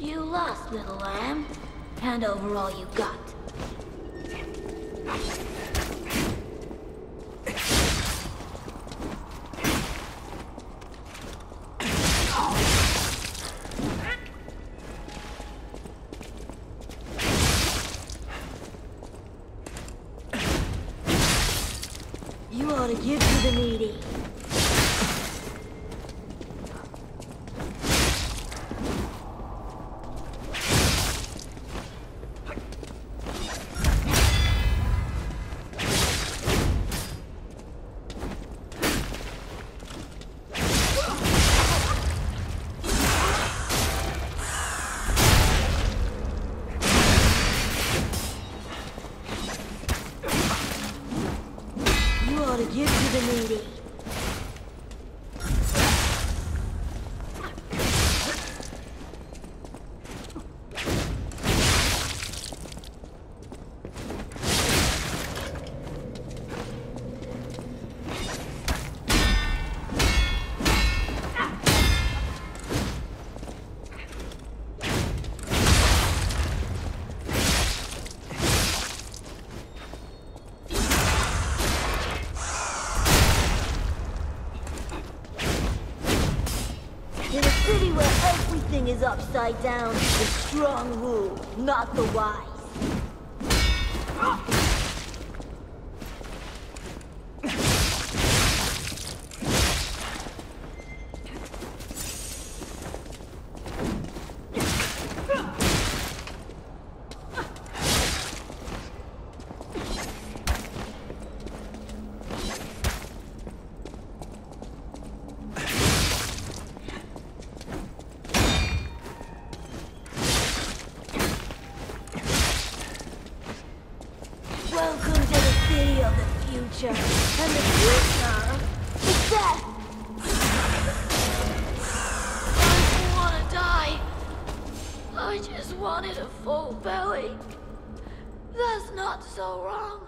You lost, little lamb. Hand over all you got. You ought to give to the needy. To give to the needy. Everything is upside down, the strong rule, not the wise. Welcome to the city of the future. And the future is death. I don't want to die. I just wanted a full belly. That's not so wrong.